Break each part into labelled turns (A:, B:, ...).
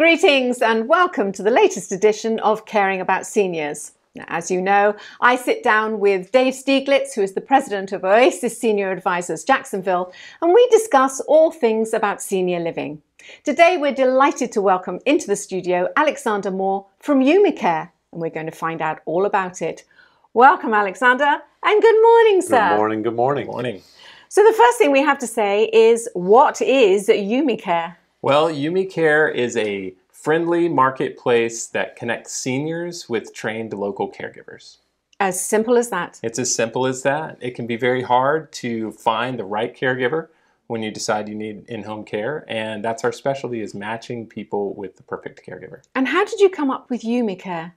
A: Greetings and welcome to the latest edition of Caring About Seniors. Now, as you know, I sit down with Dave Stieglitz, who is the president of Oasis Senior Advisors Jacksonville, and we discuss all things about senior living. Today, we're delighted to welcome into the studio Alexander Moore from Umicare, and we're going to find out all about it. Welcome, Alexander, and good morning, sir.
B: Good morning, good morning.
C: Morning.
A: So, the first thing we have to say is what is Umicare?
C: Well, UmiCare is a friendly marketplace that connects seniors with trained local caregivers.
A: As simple as that.
C: It's as simple as that. It can be very hard to find the right caregiver when you decide you need in-home care, and that's our specialty is matching people with the perfect caregiver.
A: And how did you come up with Umicare?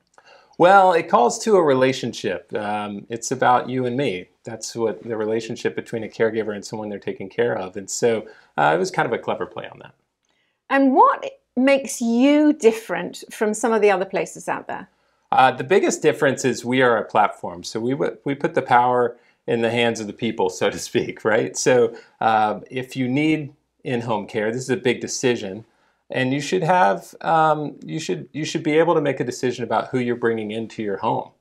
C: Well, it calls to a relationship. Um, it's about you and me. That's what the relationship between a caregiver and someone they're taking care of. And so uh, it was kind of a clever play on that.
A: And what makes you different from some of the other places out there?
C: Uh, the biggest difference is we are a platform. So we, we put the power in the hands of the people, so to speak, right? So uh, if you need in-home care, this is a big decision, and you should have um, you should you should be able to make a decision about who you're bringing into your home.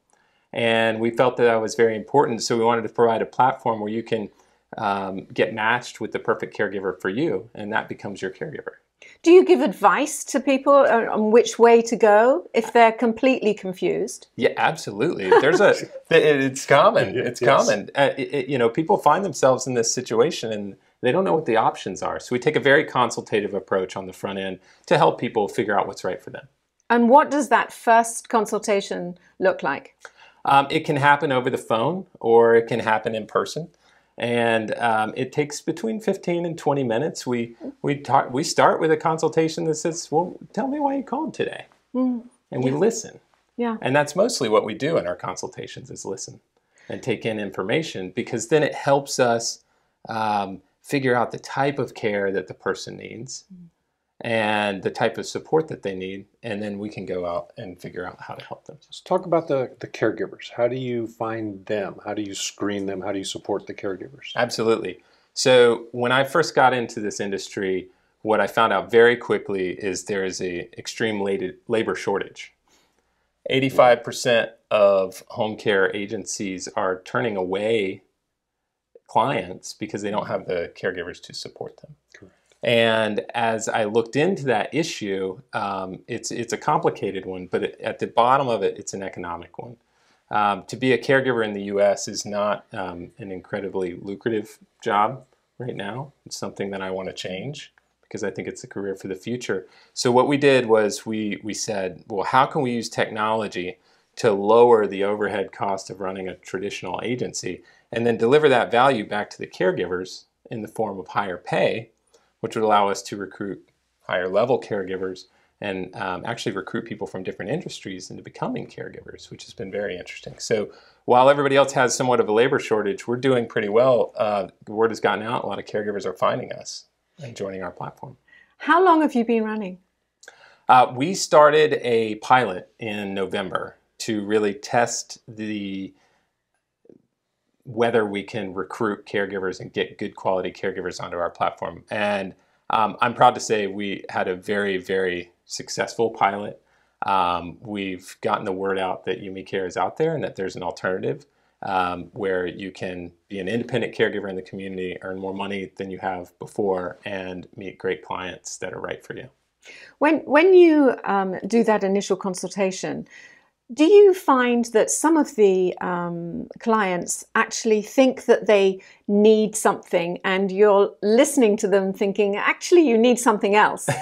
C: And we felt that that was very important, so we wanted to provide a platform where you can um, get matched with the perfect caregiver for you, and that becomes your caregiver.
A: Do you give advice to people on which way to go if they're completely confused?
C: Yeah, absolutely. There's a, it's common. It's yes. common. Uh, it, it, you know, people find themselves in this situation and they don't know what the options are. So we take a very consultative approach on the front end to help people figure out what's right for them.
A: And what does that first consultation look like?
C: Um, it can happen over the phone or it can happen in person and um, it takes between 15 and 20 minutes. We we talk, we start with a consultation that says, "Well, tell me why you called today," mm. and we yeah. listen.
A: Yeah,
C: and that's mostly what we do in our consultations is listen and take in information because then it helps us um, figure out the type of care that the person needs. Mm and the type of support that they need, and then we can go out and figure out how to help them.
B: Let's talk about the, the caregivers. How do you find them? How do you screen them? How do you support the caregivers?
C: Absolutely. So when I first got into this industry, what I found out very quickly is there is a extreme labor shortage. 85% of home care agencies are turning away clients because they don't have the caregivers to support them.
B: Correct.
C: And as I looked into that issue, um, it's, it's a complicated one, but it, at the bottom of it, it's an economic one. Um, to be a caregiver in the US is not um, an incredibly lucrative job right now. It's something that I want to change because I think it's a career for the future. So what we did was we, we said, well, how can we use technology to lower the overhead cost of running a traditional agency and then deliver that value back to the caregivers in the form of higher pay which would allow us to recruit higher level caregivers and um, actually recruit people from different industries into becoming caregivers, which has been very interesting. So while everybody else has somewhat of a labor shortage, we're doing pretty well. Uh, the word has gotten out. A lot of caregivers are finding us and joining our platform.
A: How long have you been running?
C: Uh, we started a pilot in November to really test the whether we can recruit caregivers and get good quality caregivers onto our platform. And um, I'm proud to say we had a very, very successful pilot. Um, we've gotten the word out that UmiCare is out there and that there's an alternative um, where you can be an independent caregiver in the community, earn more money than you have before, and meet great clients that are right for you.
A: When, when you um, do that initial consultation, do you find that some of the um, clients actually think that they need something and you're listening to them thinking actually you need something else.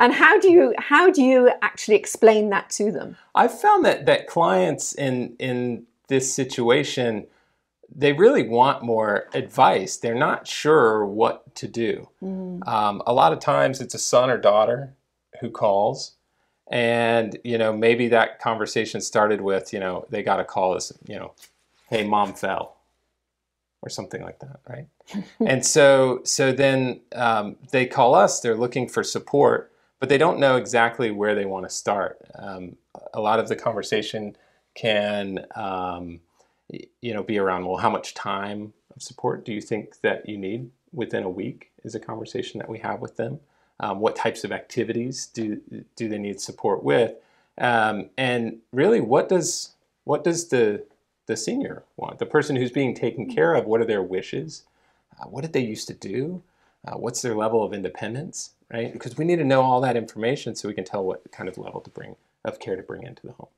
A: And how do you how do you actually explain that to them?
C: I've found that that clients in in this situation they really want more advice. They're not sure what to do. Mm. um, a lot of times it's a son or daughter who calls and you know maybe that conversation started with you know they got a call as you know hey mom fell or something like that right? And so so then um, they call us they're looking for support but they don't know exactly where they want to start. Um, a lot of the conversation can um, you know be around well how much time of support do you think that you need within a week? is a conversation that we have with them Um, what types of activities do do they need support with? Um, and really, what does what does the the senior want? The person who's being taken care of. What are their wishes? Uh, what did they used to do? Uh, what's their level of independence? Right? Because we need to know all that information so we can tell what kind of level to bring of care to bring into the home.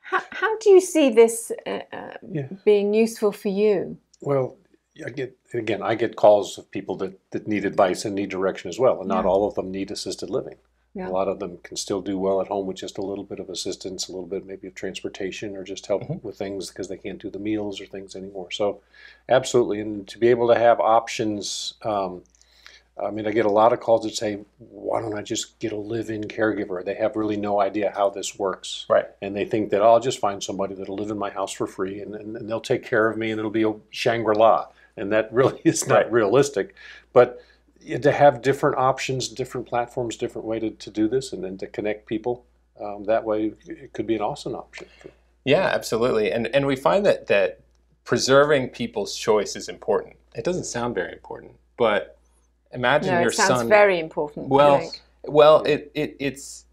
A: How, how do you see this uh, uh,
B: Yeah.
A: being useful for you?
B: Well, I get again. I get calls of people that, that need advice and need direction as well, and not
A: Yeah.
B: all of them need assisted living.
A: Yeah.
B: A lot of them can still do well at home with just a little bit of assistance, a little bit maybe of transportation, or just help
C: Mhm.
B: with things because they can't do the meals or things anymore. So, absolutely, and to be able to have options. Um, I mean, I get a lot of calls that say, "Why don't I just get a live-in caregiver?" They have really no idea how this works
C: Right.
B: and they think that oh, I'll just find somebody that'll live in my house for free and, and, and they'll take care of me and it'll be a Shangri-La. And that really is not
C: Right.
B: realistic. But to have different options, different platforms, different way to, to do this and then to connect people, um, that way it could be an awesome option. For,
C: Yeah, absolutely. And and we find that that preserving people's choice is important. It doesn't sound very important, but imagine
A: No,
C: your
A: it sounds
C: son.
A: very important.
C: Well, well, it, it it's it,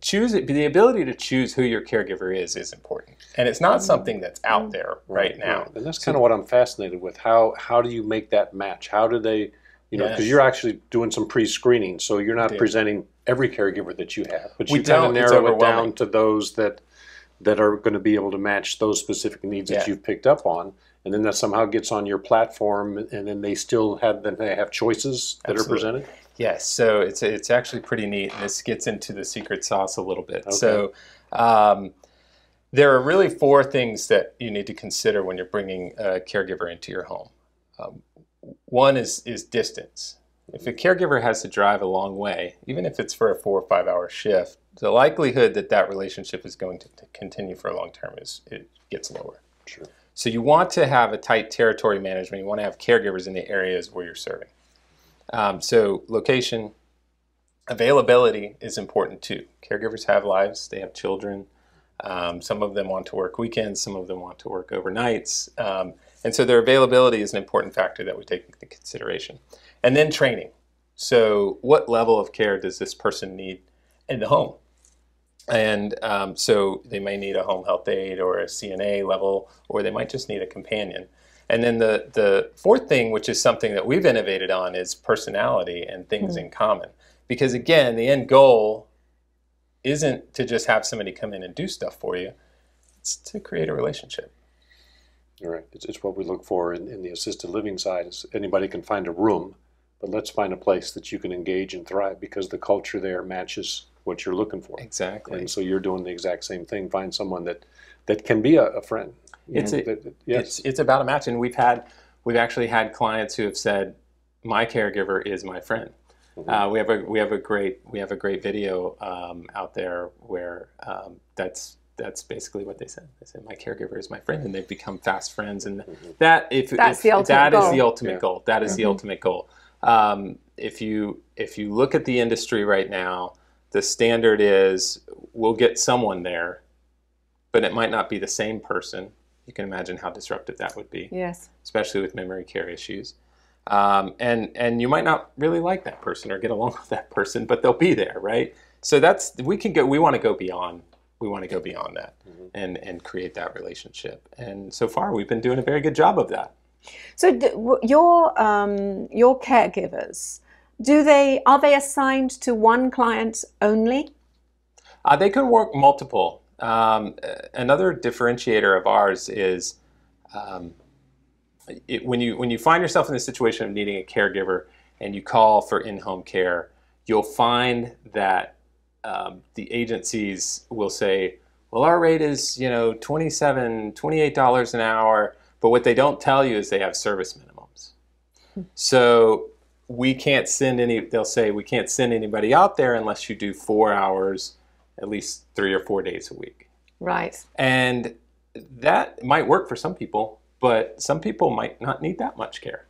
C: choose it, the ability to choose who your caregiver is is important, and it's not mm. something that's out mm. there right now.
B: And that's kind of what I'm fascinated with. How how do you make that match? How do they, you know, because
C: Yes.
B: you're actually doing some pre-screening, so you're not presenting every caregiver that you have, but
C: We
B: you kind of narrow it down to those that that are going to be able to match those specific needs that you've picked up on, and then that somehow gets on your platform, and then they still have then they have choices that
C: Absolutely.
B: are presented.
C: Yes, so it's it's actually pretty neat, and this gets into the secret sauce a little bit. So, um, there are really four things that you need to consider when you're bringing a caregiver into your home. Um, one is is distance. If a caregiver has to drive a long way, even if it's for a four or five hour shift, the likelihood that that relationship is going to, to continue for a long term is it gets lower.
B: Sure.
C: So you want to have a tight territory management. You want to have caregivers in the areas where you're serving. Um, so location, availability is important too. Caregivers have lives. They have children. Um, some of them want to work weekends. Some of them want to work overnights. Um, and so their availability is an important factor that we take into consideration. And then training. So what level of care does this person need in the home? And um, so they may need a home health aide or a CNA level, or they might just need a companion. And then the, the fourth thing, which is something that we've innovated on, is personality and things in common. Because again, the end goal isn't to just have somebody come in and do stuff for you, it's to create a relationship.
B: All right, it's, it's what we look for in, in the assisted living side. Is anybody can find a room, but let's find a place that you can engage and thrive because the culture there matches what you're looking for.
C: Exactly.
B: And so you're doing the exact same thing. Find someone that that can be a, a friend.
C: It's
B: know,
C: a-
B: that- that- yes.
C: It's it's about a match, and we've had we've actually had clients who have said, "My caregiver is my friend."
B: Mhm.
C: Uh, we have a we have a great we have a great video um, out there where um, that's that's basically what they said. They said, "My caregiver is my friend," and they've become fast friends. And that if
A: That's
C: if,
A: the ultimate
C: that is
A: goal.
C: the ultimate
B: Yeah.
C: goal. That is the
A: Mhm.
C: ultimate goal. Um, if you if you look at the industry right now, the standard is we'll get someone there, but it might not be the same person. You can imagine how disruptive that would be,
A: Yes.
C: especially with memory care issues. Um, and and you might not really like that person or get along with that person, but they'll be there, right? So that's we can go. We want to go beyond. We want to go beyond that
B: Mhm.
C: and and create that relationship. And so far, we've been doing a very good job of that.
A: So d- w- your um, your caregivers, do they are they assigned to one client only?
C: Uh, they can work multiple. Um, another differentiator of ours is um, it, when you when you find yourself in the situation of needing a caregiver and you call for in-home care, you'll find that um, the agencies will say, "Well, our rate is you know 27 $28 an hour," but what they don't tell you is they have service minimums. So we can't send any. They'll say we can't send anybody out there unless you do four hours at least three or four days a week.
A: Right.
C: And that might work for some people, but some people might not need that much care.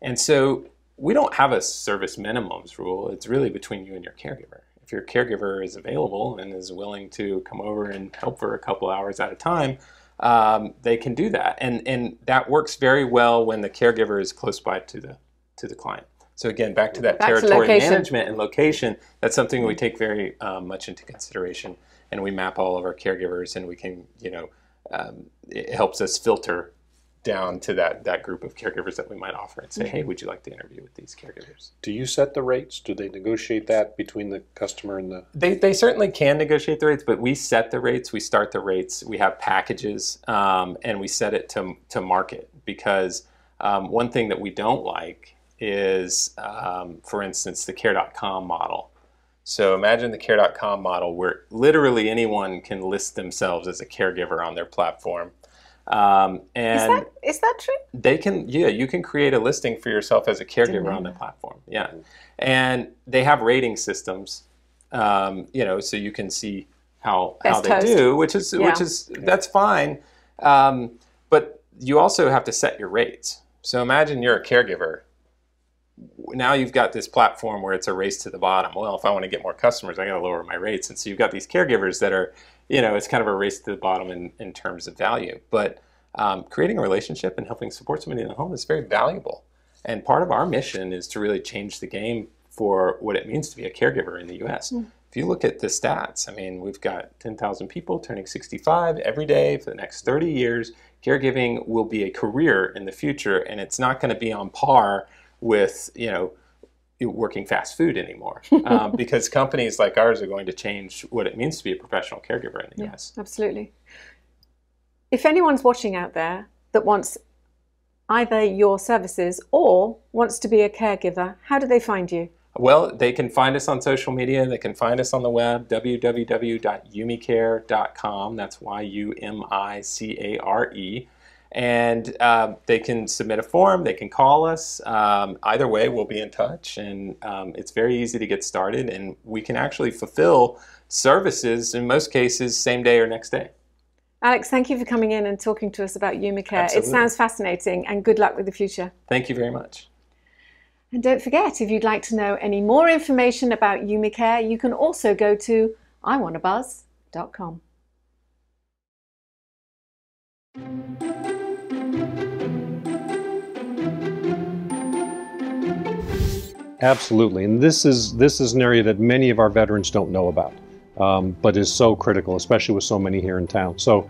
C: And so we don't have a service minimums rule. It's really between you and your caregiver. If your caregiver is available and is willing to come over and help for a couple hours at a time, um, they can do that. And, and that works very well when the caregiver is close by to the, to the client. So again, back to that
A: Back
C: territory
A: location.
C: management and location. That's something we take very um, much into consideration, and we map all of our caregivers, and we can, you know, um, it helps us filter down to that that group of caregivers that we might offer and say,
A: Mm-hmm.
C: hey, would you like to interview with these caregivers?
B: Do you set the rates? Do they negotiate that between the customer and the?
C: They, they certainly can negotiate the rates, but we set the rates, we start the rates, we have packages, um, and we set it to, to market because um, one thing that we don't like is, um, for instance, the care.com model. So imagine the care.com model where literally anyone can list themselves as a caregiver on their platform. Um, and
A: Is that is that true?
C: they can yeah you can create a listing for yourself as a caregiver on the platform yeah and they have rating systems um, you know so you can see how how they
A: host.
C: do which is
A: Yeah.
C: which is that's fine um, but you also have to set your rates so imagine you're a caregiver now you've got this platform where it's a race to the bottom. Well if i want to get more customers i got to lower my rates and so you've got these caregivers that are you know it's kind of a race to the bottom in, in terms of value. But um, creating a relationship and helping support somebody in the home is very valuable. And part of our mission is to really change the game for what it means to be a caregiver in the us if you look at the stats i mean we've got 10000 people turning 65 every day for the next 30 years. Caregiving will be a career in the future and it's not going to be on par with you know working fast food anymore um, because companies like ours are going to change what it means to be a professional caregiver in the US.
A: Absolutely. If anyone's watching out there that wants either your services or wants to be a caregiver, how do they find you?
C: Well, they can find us on social media. They can find us on the web, www.umicare.com. That's Y U M I C A R E. And um, they can submit a form, they can call us. Um, either way, we'll be in touch. And um, it's very easy to get started. And we can actually fulfill services in most cases, same day or next day.
A: Alex, thank you for coming in and talking to us about Umicare. It sounds fascinating and good luck with the future.
C: Thank you very much.
A: And don't forget, if you'd like to know any more information about Umicare, you can also go to iwannabuzz.com.
B: Absolutely, and this is this is an area that many of our veterans don't know about, um, but is so critical, especially with so many here in town. So,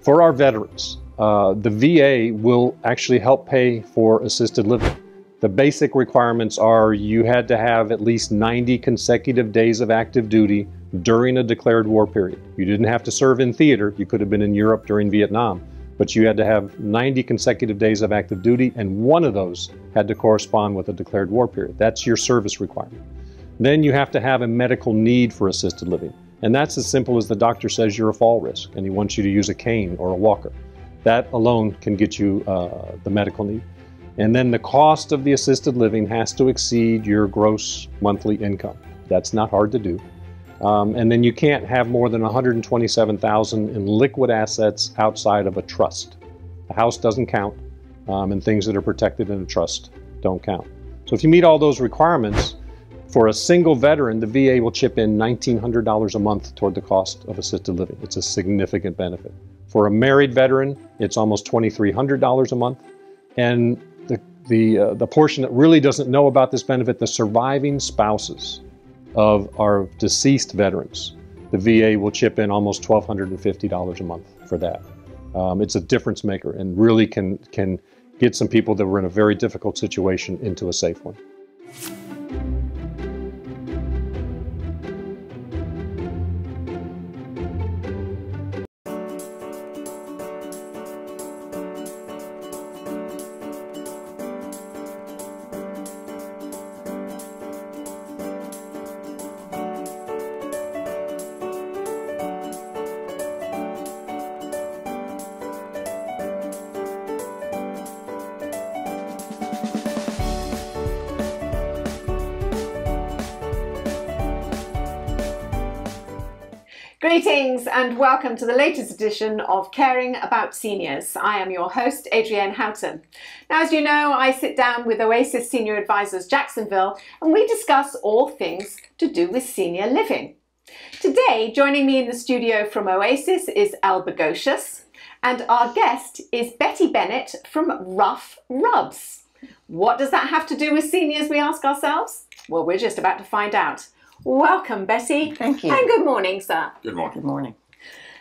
B: for our veterans, uh, the VA will actually help pay for assisted living. The basic requirements are you had to have at least 90 consecutive days of active duty during a declared war period. You didn't have to serve in theater. You could have been in Europe during Vietnam, but you had to have 90 consecutive days of active duty, and one of those had to correspond with a declared war period. That's your service requirement. Then you have to have a medical need for assisted living, and that's as simple as the doctor says you're a fall risk and he wants you to use a cane or a walker. That alone can get you uh, the medical need. And then the cost of the assisted living has to exceed your gross monthly income. That's not hard to do. Um, and then you can't have more than 127,000 in liquid assets outside of a trust. The house doesn't count, um, and things that are protected in a trust don't count. So if you meet all those requirements, for a single veteran, the VA will chip in $1,900 a month toward the cost of assisted living. It's a significant benefit. For a married veteran, it's almost $2,300 a month. And the, the, uh, the portion that really doesn't know about this benefit, the surviving spouses of our deceased veterans, the VA will chip in almost $1,250 a month for that. Um, it's a difference maker and really can, can get some people that were in a very difficult situation into a safe one.
A: And welcome to the latest edition of Caring About Seniors. I am your host, Adrienne Houghton. Now, as you know, I sit down with Oasis Senior Advisors Jacksonville and we discuss all things to do with senior living. Today, joining me in the studio from Oasis is Al Bagocious, and our guest is Betty Bennett from Rough Rubs. What does that have to do with seniors, we ask ourselves? Well, we're just about to find out. Welcome, Betty.
D: Thank you.
A: And good morning, sir.
E: Good morning.
D: Good morning.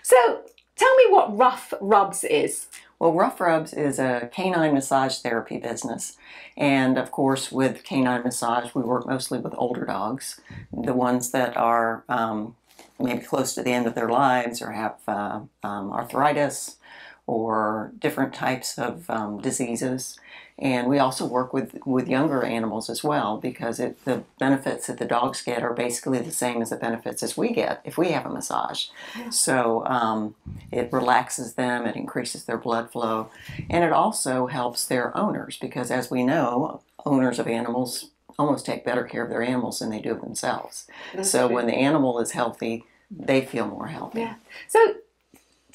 A: So, tell me what Rough Rubs is.
D: Well, Rough Rubs is a canine massage therapy business. And of course, with canine massage, we work mostly with older dogs, the ones that are um, maybe close to the end of their lives or have uh, um, arthritis or different types of um, diseases. And we also work with, with younger animals as well because it, the benefits that the dogs get are basically the same as the benefits as we get if we have a massage. So um, it relaxes them, it increases their blood flow, and it also helps their owners because, as we know, owners of animals almost take better care of their animals than they do of themselves.
A: That's
D: so
A: true.
D: when the animal is healthy, they feel more healthy.
A: Yeah. So,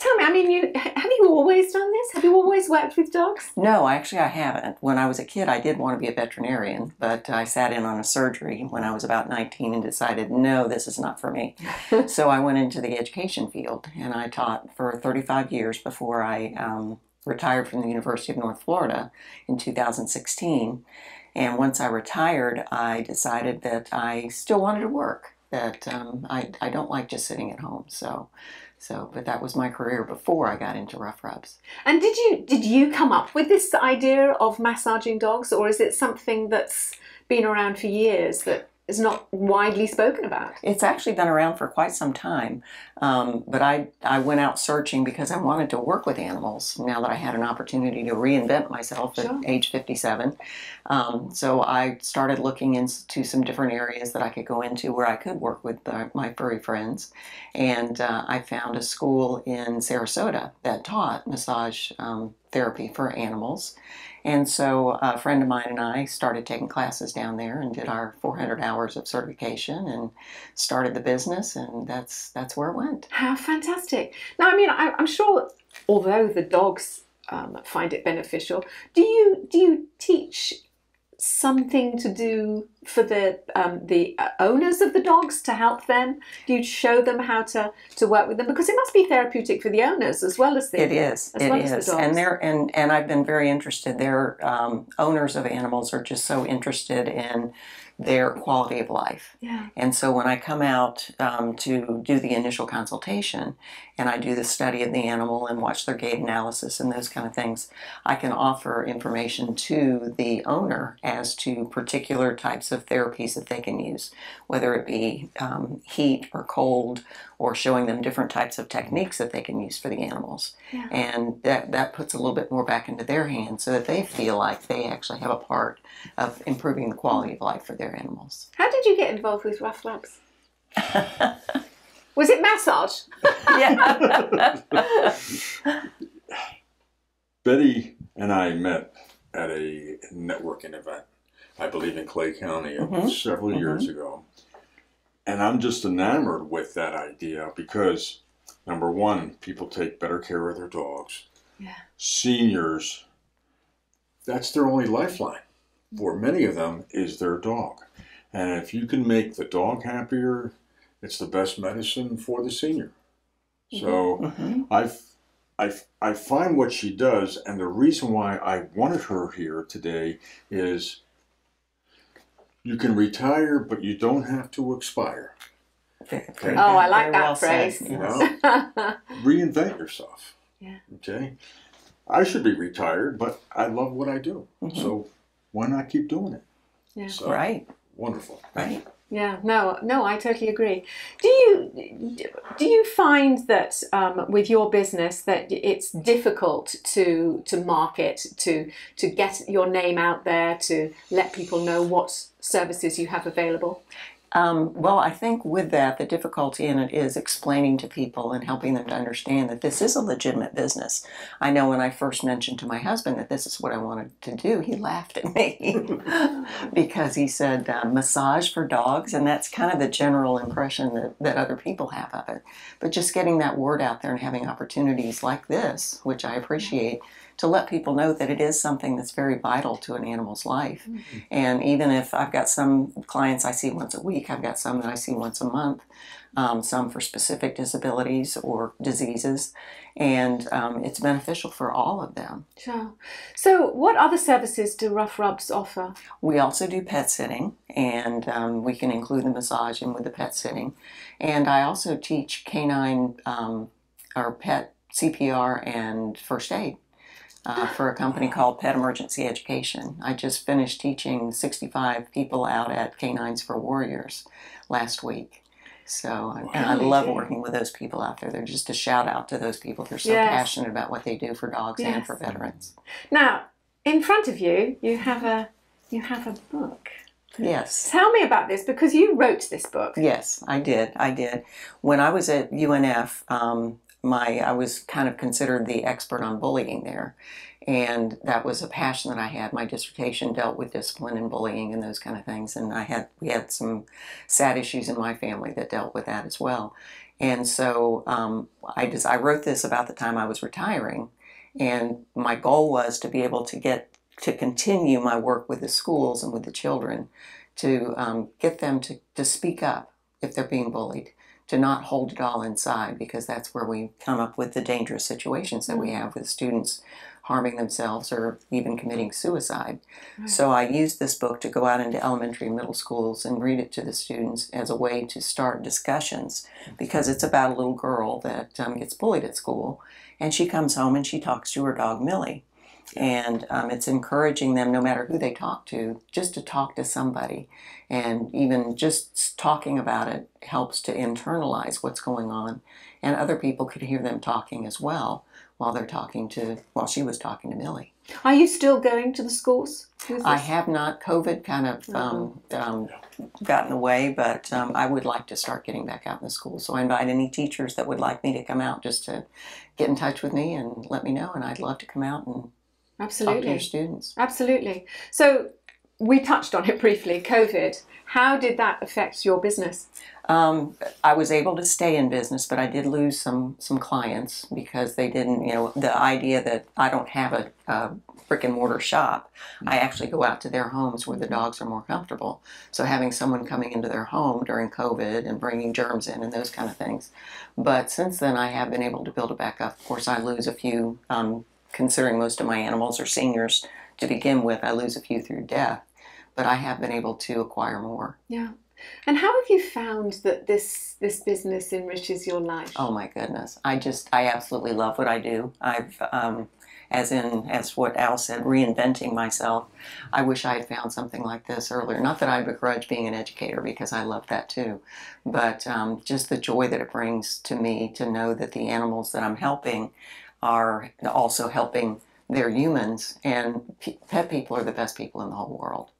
A: tell me, I mean, you have you always done this? Have you always worked with dogs?
D: No, actually, I haven't. When I was a kid, I did want to be a veterinarian, but I sat in on a surgery when I was about 19 and decided, no, this is not for me. so I went into the education field and I taught for 35 years before I um, retired from the University of North Florida in 2016. And once I retired, I decided that I still wanted to work. That um, I, I don't like just sitting at home. So, so, but that was my career before I got into Rough Rubs.
A: And did you did you come up with this idea of massaging dogs, or is it something that's been around for years that is not widely spoken about?
D: It's actually been around for quite some time, um, but I I went out searching because I wanted to work with animals. Now that I had an opportunity to reinvent myself at
A: Sure.
D: age 57, um, so I started looking into some different areas that I could go into where I could work with uh, my furry friends, and uh, I found a school in Sarasota that taught massage um, therapy for animals. And so a friend of mine and I started taking classes down there and did our 400 hours of certification and started the business, and that's that's where it went.
A: How fantastic! Now, I mean, I, I'm sure, although the dogs um, find it beneficial, do you do you teach something to do for the um, the owners of the dogs to help them? Do you show them how to to work with them because it must be therapeutic for the owners as well as the
D: It is.
A: as
D: It
A: well as the dogs.
D: And they're and and I've been very interested. Their um, owners of animals are just so interested in their quality of life.
A: Yeah.
D: And so when I come out um, to do the initial consultation and I do the study of the animal and watch their gait analysis and those kind of things, I can offer information to the owner as to particular types of therapies that they can use, whether it be um, heat or cold or showing them different types of techniques that they can use for the animals.
A: Yeah.
D: And that, that puts a little bit more back into their hands so that they feel like they actually have a part of improving the quality of life for their animals.
A: How did you get involved with Rough Labs? Was it massage?
D: yeah.
E: Betty and I met at a networking event, I believe in Clay County,
D: Mhm.
E: several years ago. And I'm just enamored with that idea because, number one, people take better care of their dogs.
A: Yeah.
E: Seniors, that's their only lifeline. For many of them, is their dog. And if you can make the dog happier, it's the best medicine for the senior. So,
D: Mhm.
E: I, I, I find what she does, and the reason why I wanted her here today is you can retire, but you don't have to expire.
D: Very
E: Oh.
A: I like
D: Very
A: that
D: well
A: phrase.
E: You
D: yes.
E: know, reinvent yourself.
A: Yeah.
E: Okay. I should be retired, but I love what I do,
D: Mhm.
E: so why not keep doing it?
A: Yeah.
E: So,
D: Right,
E: Wonderful.
D: right.
A: Yeah, no, no, I totally agree. Do you do you find that um, with your business that it's difficult to to market to to get your name out there to let people know what services you have available?
D: Um, well, I think with that, the difficulty in it is explaining to people and helping them to understand that this is a legitimate business. I know when I first mentioned to my husband that this is what I wanted to do, he laughed at me because he said uh, massage for dogs, and that's kind of the general impression that, that other people have of it. But just getting that word out there and having opportunities like this, which I appreciate, to let people know that it is something that's very vital to an animal's life. And even if I've got some clients I see once a week, I've got some that I see once a month, um, some for specific disabilities or diseases, and um, it's beneficial for all of them.
A: Sure. So, what other services do Rough Rubs offer?
D: We also do pet sitting, and um, we can include the massage in with the pet sitting. And I also teach canine um, or pet CPR and first aid uh, for a company called Pet Emergency Education. I just finished teaching 65 people out at K9s For Warriors last week. So, and I love working with those people out there. They're just a shout out to those people. They're so
A: Yes.
D: passionate about what they do for dogs and for veterans.
A: Now, in front of you, you have a you have a book.
D: Yes.
A: Tell me about this because you wrote this book.
D: Yes, I did. I did. When I was at UNF, um, my I was kind of considered the expert on bullying there, and that was a passion that I had. My dissertation dealt with discipline and bullying and those kind of things, and I had we had some sad issues in my family that dealt with that as well. And so um, I just I wrote this about the time I was retiring, and my goal was to be able to get to continue my work with the schools and with the children to um, get them to, to speak up if they're being bullied, to not hold it all inside, because that's where we come up with the dangerous situations that we have with students harming themselves or even committing suicide. So I used this book to go out into elementary and middle schools and read it to the students as a way to start discussions, because it's about a little girl that um, gets bullied at school, and she comes home and she talks to her dog Millie and um, it's encouraging them no matter who they talk to just to talk to somebody. And even just talking about it helps to internalize what's going on. And other people could hear them talking as well while they're talking to while she was talking to millie.
A: Are you still going to the schools?
D: i have not. Covid kind of um, um, gotten away but um, i would like to start getting back out in the schools so i invite any teachers that would like me to come out just to get in touch with me and let me know and i'd love to come out and
A: Absolutely.
D: your students
A: Absolutely. So we touched on it briefly. COVID. How did that affect your business?
D: Um, I was able to stay in business, but I did lose some some clients because they didn't. You know, the idea that I don't have a, a brick and mortar shop, I actually go out to their homes where the dogs are more comfortable. So having someone coming into their home during COVID and bringing germs in and those kind of things. But since then, I have been able to build it back up. Of course, I lose a few. Um, considering most of my animals are seniors to begin with, I lose a few through death. But I have been able to acquire more.
A: Yeah. And how have you found that this this business enriches your life?
D: Oh my goodness. I just, I absolutely love what I do. I've, um, as in, as what Al said, reinventing myself. I wish I had found something like this earlier. Not that I begrudge being an educator because I love that too, but um, just the joy that it brings to me to know that the animals that I'm helping are also helping their humans, and pe- pet people are the best people in the whole world.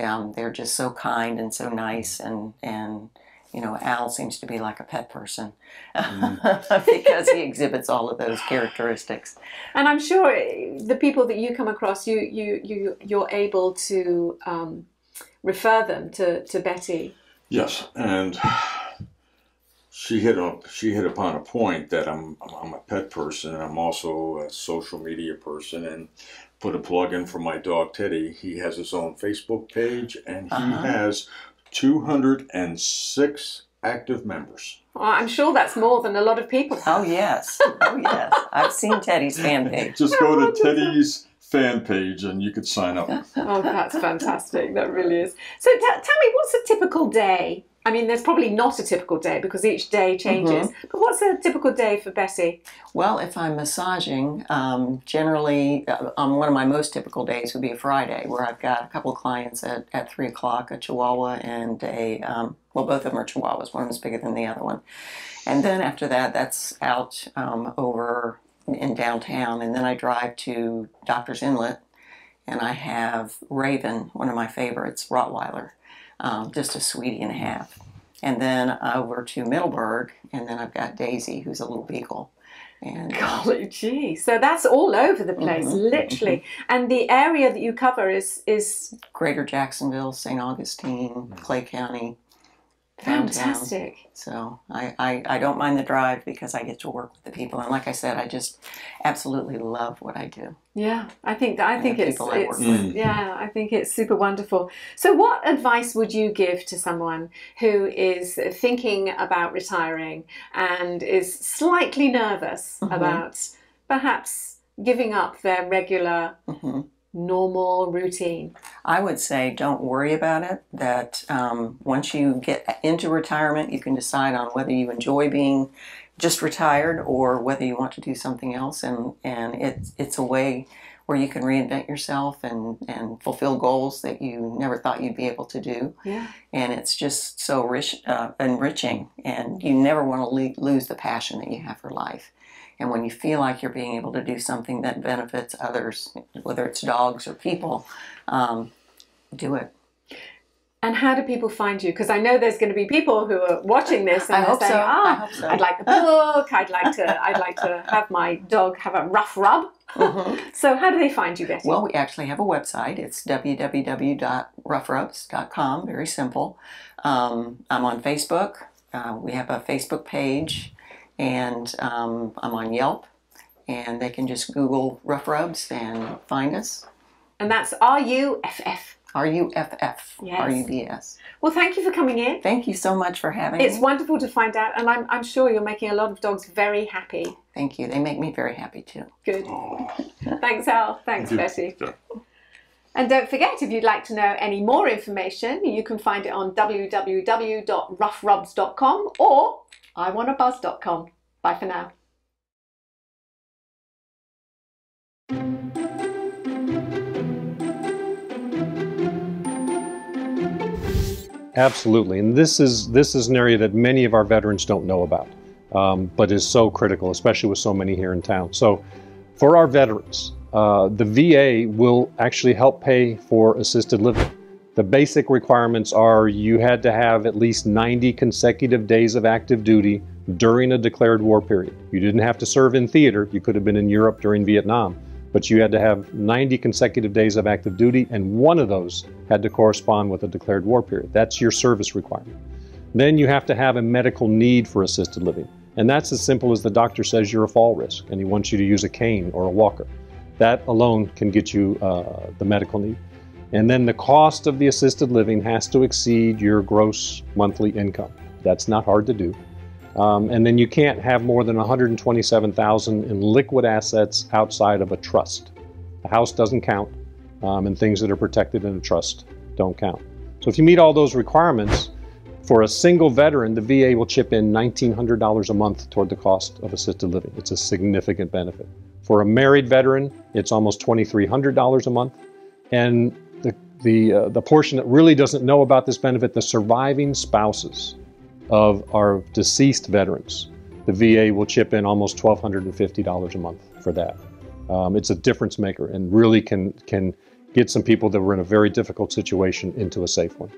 D: Um, they're just so kind and so nice, and and you know, Al seems to be like a pet person because he exhibits all of those characteristics.
A: And I'm sure the people that you come across, you you you you're able to um, refer them to, to Betty.
E: Yes, and she hit up she hit upon a point that I'm I'm a pet person and I'm also a social media person and put a plug in for my dog Teddy. He has his own Facebook page and he
D: Uh-huh.
E: has 206 active members.
A: Well, I'm sure that's more than a lot of people.
D: Oh yes, oh yes, I've seen Teddy's fan page.
E: Just go to Teddy's fan page and you could sign up.
A: Oh, that's fantastic. That really is. So t- tell me, what's a typical day? I mean, there's probably not a typical day because each day changes. But what's a typical day for Bessie?
D: Well, if I'm massaging, um, generally, uh, um, one of my most typical days would be a Friday, where I've got a couple of clients at, at three o'clock, a Chihuahua and a um, well, both of them are Chihuahuas. One is bigger than the other one, and then after that, that's out um, over in downtown, and then I drive to Doctor's Inlet, and I have Raven, one of my favorites, Rottweiler, um, just a sweetie and a half. And then over to Middleburg, and then I've got Daisy, who's a little beagle. And
A: Golly gee. So that's all over the place,
D: Mhm,
A: literally. And the area that you cover is is
D: Greater Jacksonville, St. Augustine, Clay County, downtown.
A: Fantastic.
D: So I, I, I don't mind the drive because I get to work with the people. And like I said, I just absolutely love what I do.
A: Yeah, I think I think it's,
D: I
A: it's yeah, I think it's super wonderful. So, what advice would you give to someone who is thinking about retiring and is slightly nervous
D: Mhm.
A: about perhaps giving up their regular,
D: hmm
A: normal routine?
D: I would say don't worry about it. That um, once you get into retirement, you can decide on whether you enjoy being just retired or whether you want to do something else. And, and it's, it's a way where you can reinvent yourself and, and fulfill goals that you never thought you'd be able to do.
A: Yeah,
D: And it's just so rich, uh, enriching. And you never want to le- lose the passion that you have for life. And when you feel like you're being able to do something that benefits others, whether it's dogs or people, um, do it.
A: and how do people find you? Because I know there's going to be people who are watching this and
D: I
A: they're saying,
D: so.
A: "Ah,
D: hope so."
A: I'd like the book. I'd like to. I'd like to have my dog have a rough rub."
D: Mhm.
A: So, how do they find you, Betty?
D: Well, we actually have a website. It's www.roughrubs.com. Very simple. Um, I'm on Facebook. Uh, we have a Facebook page, and um, I'm on Yelp. And they can just Google Rough Rubs and find us.
A: and that's R U F F.
D: R U F F
A: Yes.
D: R U B S.
A: Well, thank you for coming in.
D: Thank you so much for having
A: It's
D: me.
A: wonderful to find out, and I'm, I'm sure you're making a lot of dogs very happy.
D: Thank you. They make me very happy too.
A: Good. Thanks, Al. Thanks,
E: Thank.
A: Betty.
E: Sure.
A: And don't forget, if you'd like to know any more information, you can find it on www.roughrubs.com or iwannabuzz.com. Bye for now.
B: Absolutely, and this is this is an area that many of our veterans don't know about, um, but is so critical, especially with so many here in town. So, for our veterans, uh, the VA will actually help pay for assisted living. The basic requirements are you had to have at least 90 consecutive days of active duty during a declared war period. You didn't have to serve in theater. You could have been in Europe during Vietnam, but you had to have 90 consecutive days of active duty, and one of those had to correspond with a declared war period. That's your service requirement. Then you have to have a medical need for assisted living, and that's as simple as the doctor says you're a fall risk and he wants you to use a cane or a walker. That alone can get you uh, the medical need. And then the cost of the assisted living has to exceed your gross monthly income. That's not hard to do. Um, and then you can't have more than 127,000 in liquid assets outside of a trust. The house doesn't count, um, and things that are protected in a trust don't count. So if you meet all those requirements, for a single veteran, the VA will chip in $1,900 a month toward the cost of assisted living. It's a significant benefit. For a married veteran, it's almost $2,300 a month. And the, uh, the portion that really doesn't know about this benefit, the surviving spouses of our deceased veterans, the VA will chip in almost $1,250 a month for that. Um, it's a difference maker and really can, can get some people that were in a very difficult situation into a safe one.